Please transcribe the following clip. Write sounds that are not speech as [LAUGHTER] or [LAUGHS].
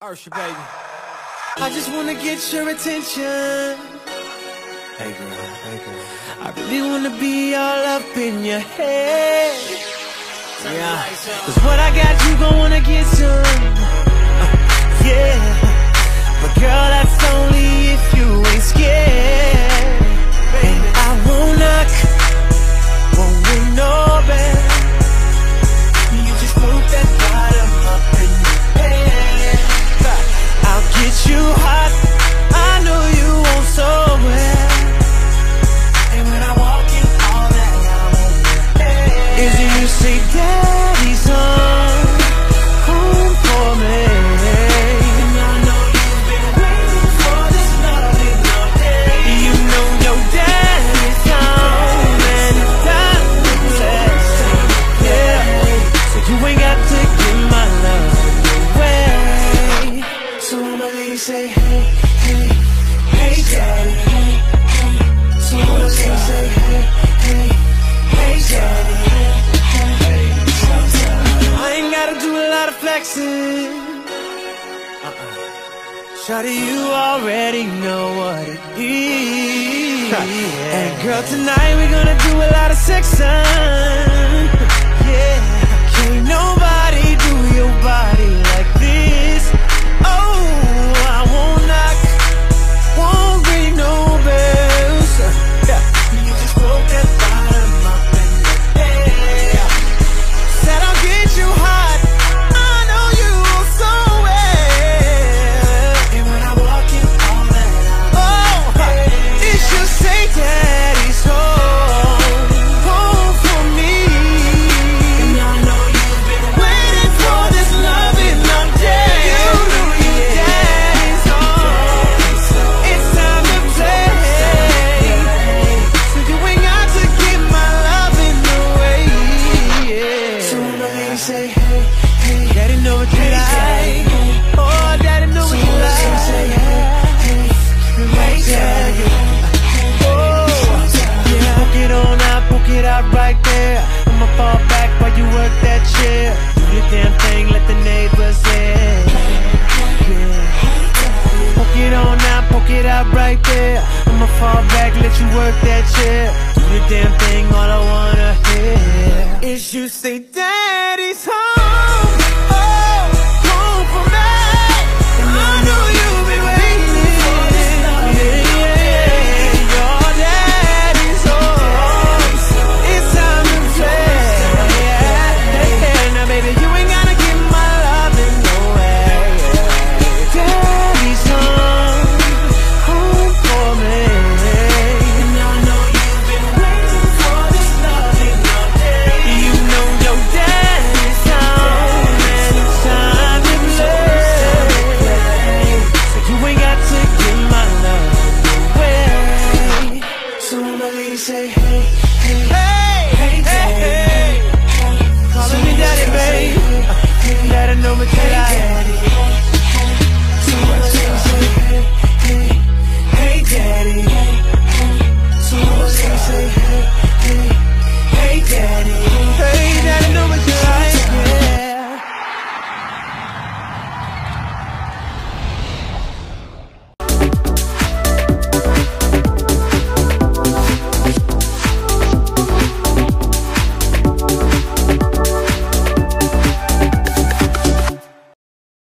Usher, baby. I just wanna get your attention. Hey, girl. Hey, girl. I really wanna be all up in your head. Yeah. Cause what I got, you gon' wanna get some. You hot. I know you want so well. And when I walk in, all that I'm your is you say, Daddy's say, hey, hey, hey, daddy, hey, hey. So I'ma say, say, hey, hey, hey, daddy, hey, hey, hey. I ain't gotta do a lot of flexing. Uh-uh. Shawty, you already know what it is. And girl, tonight we're gonna do a lot of sexing. [LAUGHS] Yeah, can't nobody poke right there. I'ma fall back, let you work that chair. Do your damn thing, all I wanna hear is you say, Daddy, babe. Daddy, know me, can I?